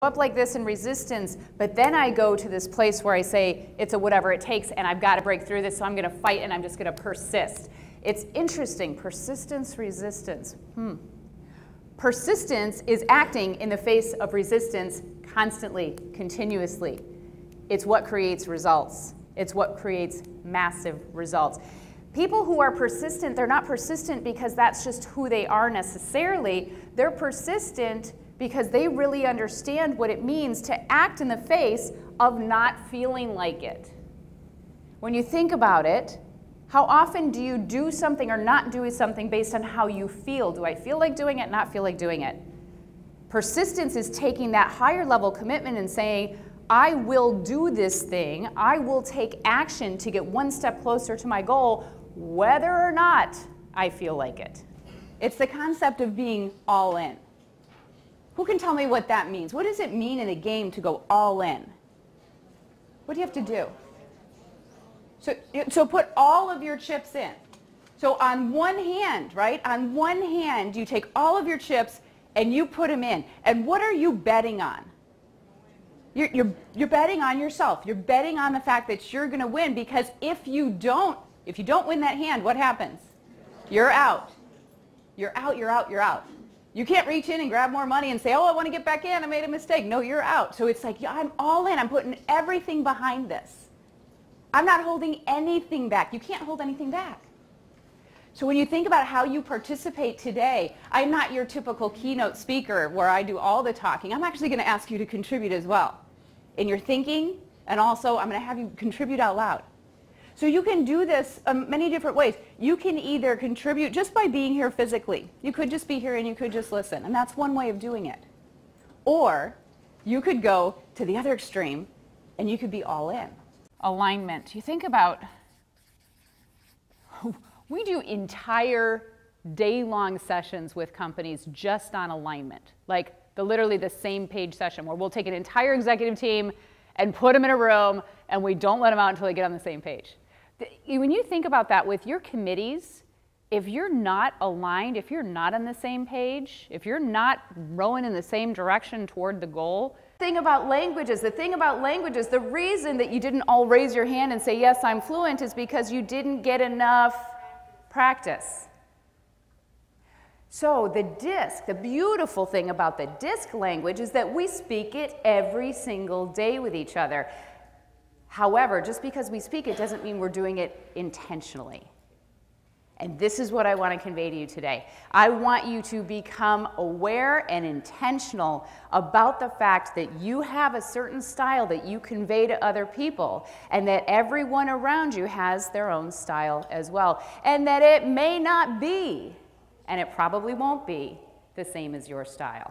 up like this in resistance, but then I go to this place where I say it's a whatever it takes and I've got to break through this, so I'm going to fight and I'm just going to persist. It's interesting. Persistence, resistance. Hmm. Persistence is acting in the face of resistance constantly, continuously. It's what creates results. It's what creates massive results. People who are persistent, they're not persistent because that's just who they are necessarily. They're persistent because they really understand what it means to act in the face of not feeling like it. When you think about it, how often do you do something or not do something based on how you feel? Do I feel like doing it, not feel like doing it? Persistence is taking that higher level commitment and saying, I will do this thing, I will take action to get one step closer to my goal, whether or not I feel like it. It's the concept of being all in. Who can tell me what that means? What does it mean in a game to go all in? What do you have to do? So, so put all of your chips in. So on one hand, right, on one hand, you take all of your chips and you put them in. And what are you betting on? You're, you're, you're betting on yourself. You're betting on the fact that you're going to win because if you don't, if you don't win that hand, what happens? You're out. You're out, you're out, you're out. You can't reach in and grab more money and say, oh, I want to get back in. I made a mistake. No, you're out. So it's like, yeah, I'm all in. I'm putting everything behind this. I'm not holding anything back. You can't hold anything back. So when you think about how you participate today, I'm not your typical keynote speaker where I do all the talking. I'm actually going to ask you to contribute as well in your thinking, and also I'm going to have you contribute out loud. So you can do this um, many different ways. You can either contribute just by being here physically. You could just be here and you could just listen, and that's one way of doing it. Or you could go to the other extreme and you could be all in. Alignment. You think about, we do entire day-long sessions with companies just on alignment. Like the literally the same page session where we'll take an entire executive team and put them in a room and we don't let them out until they get on the same page when you think about that with your committees, if you're not aligned, if you're not on the same page, if you're not rowing in the same direction toward the goal, the thing about languages, the thing about languages, the reason that you didn't all raise your hand and say, yes, I'm fluent, is because you didn't get enough practice. So the DISC, the beautiful thing about the DISC language is that we speak it every single day with each other. However, just because we speak it doesn't mean we're doing it intentionally. And this is what I want to convey to you today. I want you to become aware and intentional about the fact that you have a certain style that you convey to other people, and that everyone around you has their own style as well. And that it may not be, and it probably won't be, the same as your style.